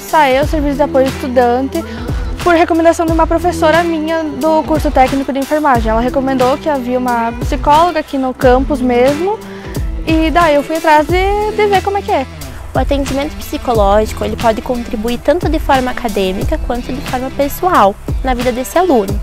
sair o serviço de apoio estudante por recomendação de uma professora minha do curso técnico de enfermagem. Ela recomendou que havia uma psicóloga aqui no campus mesmo e daí eu fui atrás de, de ver como é que é. O atendimento psicológico ele pode contribuir tanto de forma acadêmica quanto de forma pessoal na vida desse aluno.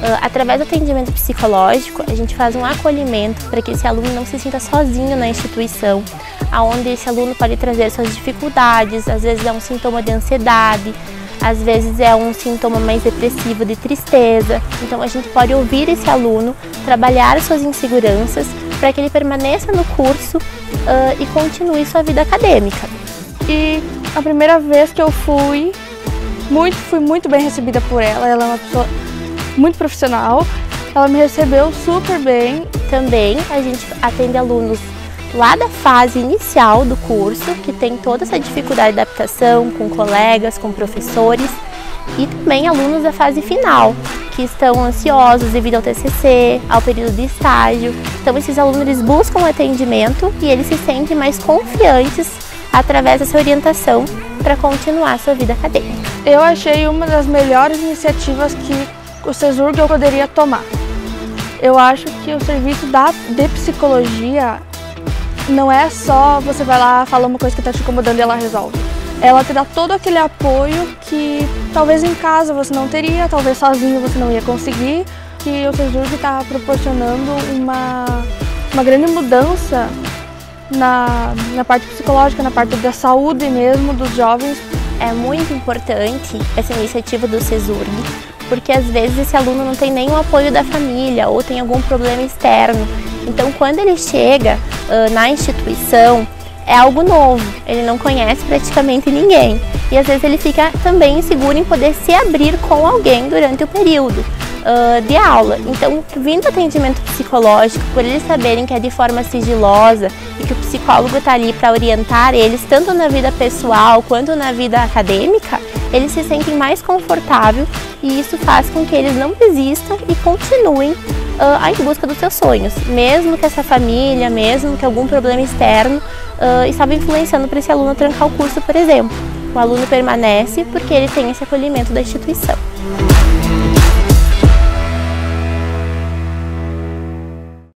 Uh, através do atendimento psicológico, a gente faz um acolhimento para que esse aluno não se sinta sozinho na instituição, aonde esse aluno pode trazer suas dificuldades, às vezes é um sintoma de ansiedade, às vezes é um sintoma mais depressivo de tristeza. Então a gente pode ouvir esse aluno, trabalhar suas inseguranças para que ele permaneça no curso uh, e continue sua vida acadêmica. E a primeira vez que eu fui, muito, fui muito bem recebida por ela. Ela é uma pessoa muito profissional. Ela me recebeu super bem. Também a gente atende alunos lá da fase inicial do curso, que tem toda essa dificuldade de adaptação com colegas, com professores, e também alunos da fase final, que estão ansiosos devido ao TCC, ao período de estágio. Então esses alunos eles buscam atendimento e eles se sentem mais confiantes através dessa orientação para continuar sua vida acadêmica. Eu achei uma das melhores iniciativas que o CESURG eu poderia tomar. Eu acho que o serviço da, de psicologia não é só você vai lá, fala uma coisa que está te incomodando e ela resolve. Ela te dá todo aquele apoio que talvez em casa você não teria, talvez sozinho você não ia conseguir, que o CESURG está proporcionando uma, uma grande mudança na, na parte psicológica, na parte da saúde mesmo dos jovens. É muito importante essa iniciativa do CESURG, porque às vezes esse aluno não tem nenhum apoio da família ou tem algum problema externo. Então, quando ele chega uh, na instituição, é algo novo, ele não conhece praticamente ninguém. E às vezes ele fica também inseguro em poder se abrir com alguém durante o período uh, de aula. Então, vindo atendimento psicológico, por eles saberem que é de forma sigilosa e que o psicólogo está ali para orientar eles, tanto na vida pessoal quanto na vida acadêmica, eles se sentem mais confortáveis e isso faz com que eles não desistam e continuem uh, em busca dos seus sonhos, mesmo que essa família, mesmo que algum problema externo uh, estava influenciando para esse aluno trancar o curso, por exemplo. O aluno permanece porque ele tem esse acolhimento da instituição.